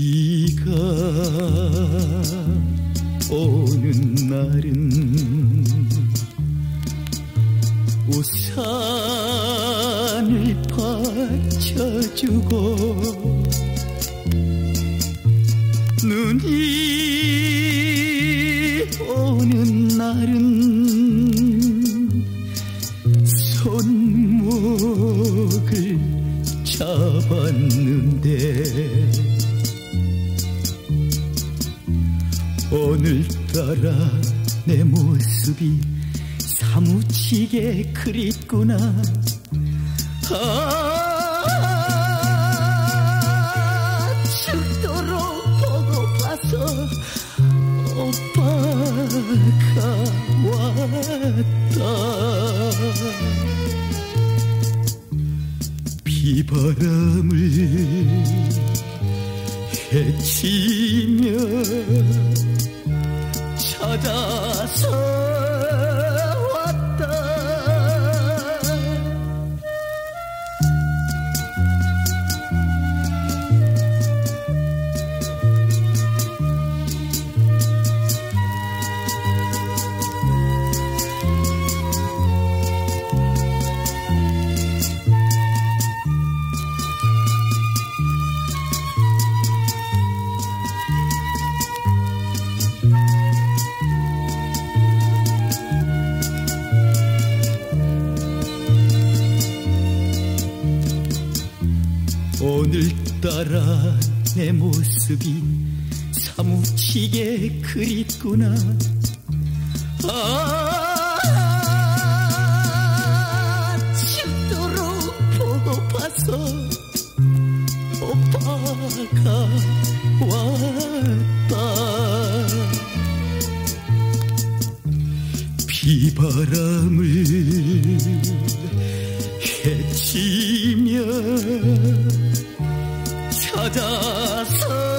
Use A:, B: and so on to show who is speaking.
A: 비가 오는 날은 우산을 받쳐주고 눈이 오는 날은 손목을 잡았는데 오늘따라. 내 모습이 사무치게 그립구나. 아 죽도록 보고파서 오빠가 왔다. 비바람을 헤치며 찾아 오늘따라 내 모습이 사무치게 그립구나. 아 죽도록 보고파서 오빠가 왔다. 비바람을 헤치며 찾아서